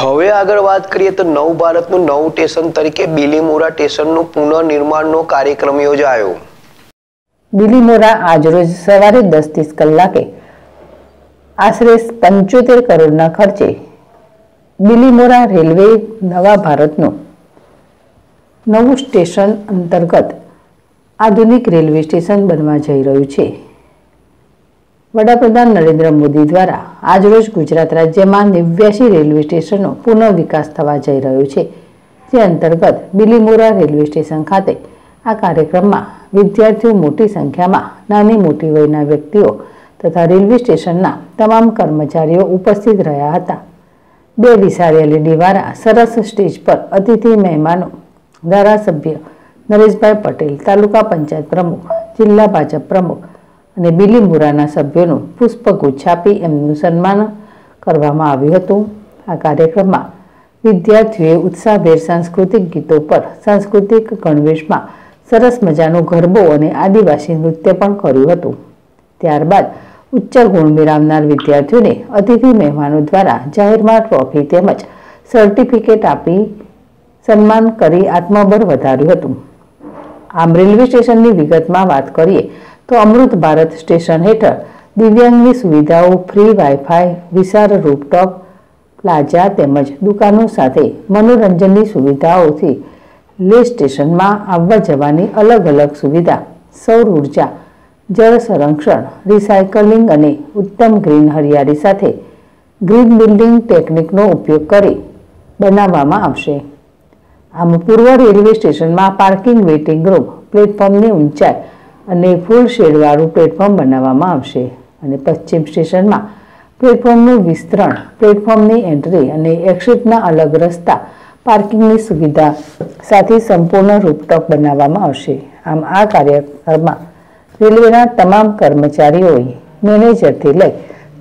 હવે આગળ વાત કરીએ તો નવ ભારતનું નવું સ્ટેશન તરીકે બિલીમોરા સ્ટેશનનું પુનઃનિર્માણનો કાર્યક્રમ યોજાયો. બિલીમોરા આજરોજ સવારે દસ ત્રીસ કલાકે આશરે પંચોતેર કરોડના ખર્ચે બિલીમોરા રેલવે નવા ભારતનું નવું સ્ટેશન અંતર્ગત આધુનિક રેલવે સ્ટેશન બનવા જઈ રહ્યું છે. વડાપ્રધાન નરેન્દ્ર મોદી દ્વારા આજરોજ ગુજરાત રાજ્યમાં નેવ્યાસી રેલવે સ્ટેશનનો પુનઃ વિકાસ થવા જઈ રહ્યો છે. જે અંતર્ગત બિલીમોરા રેલવે સ્ટેશન ખાતે આ કાર્યક્રમમાં વિદ્યાર્થીઓ મોટી સંખ્યામાં નાની મોટી વયના વ્યક્તિઓ તથા રેલવે સ્ટેશનના તમામ કર્મચારીઓ ઉપસ્થિત રહ્યા હતા. બે વિશાળ એલઈડીવાળા સરસ સ્ટેજ પર અતિથિ મહેમાનો, ધારાસભ્ય નરેશભાઈ પટેલ તાલુકા પંચાયત પ્રમુખ, જિલ્લા ભાજપ પ્રમુખ અને બિલીમુરાના સભ્યોનું પુષ્પગુચ્છ આપી એમનું સન્માન કરવામાં આવ્યું હતું. આ કાર્યક્રમમાં વિદ્યાર્થીઓએ ઉત્સાહભેર સાંસ્કૃતિક ગીતો પર સાંસ્કૃતિક ગણવેશમાં સરસ મજાનો ગરબો અને આદિવાસી નૃત્ય પણ કર્યું હતું. ત્યારબાદ ઉચ્ચ ગુણ મેળવનાર વિદ્યાર્થીઓને અતિથિ મહેમાનો દ્વારા જાહેરમાં ટ્રોફી તેમજ સર્ટિફિકેટ આપી સન્માન કરી આત્મબળ વધાર્યું હતું. આમ રેલવે સ્ટેશનની વિગતમાં વાત કરીએ તો અમૃત ભારત સ્ટેશન હેઠળ દિવ્યાંગની સુવિધાઓ ફ્રી વાઈફાઈ વિશાળ રૂપટોપ પ્લાઝા તેમજ દુકાનો સાથે મનોરંજનની સુવિધાઓથી લે સ્ટેશનમાં આવવા જવાની અલગ અલગ સુવિધા, સૌર ઊર્જા, જળ સંરક્ષણ, રિસાયકલિંગ અને ઉત્તમ ગ્રીન હરિયાળી સાથે ગ્રીન બિલ્ડિંગ ટેકનિકનો ઉપયોગ કરી બનાવવામાં આવશે. આમ પૂર્વ રેલવે સ્ટેશનમાં પાર્કિંગ વેઇટિંગ રૂમ પ્લેટફોર્મની ઊંચાઈ અને ફૂલ શેડવાળું પ્લેટફોર્મ બનાવવામાં આવશે. અને પશ્ચિમ સ્ટેશનમાં પ્લેટફોર્મનું વિસ્તરણ, પ્લેટફોર્મની એન્ટ્રી અને એક્ઝિટના અલગ રસ્તા, પાર્કિંગની સુવિધા સાથે સંપૂર્ણ રૂપટોપ બનાવવામાં આવશે. આમ આ કાર્યક્રમમાં રેલવેના તમામ કર્મચારીઓએ, મેનેજરથી લઈ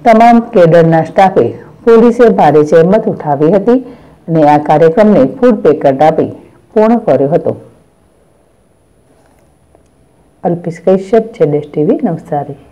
તમામ કેડરના સ્ટાફે પોલીસે ભારે જહેમત ઉઠાવી હતી અને આ કાર્યક્રમને ફૂડ પેકેટ આપી પૂર્ણ કર્યો હતો. અલ્પેશ કૈશ્યપ છે ડેશ ટીવી નવસારી.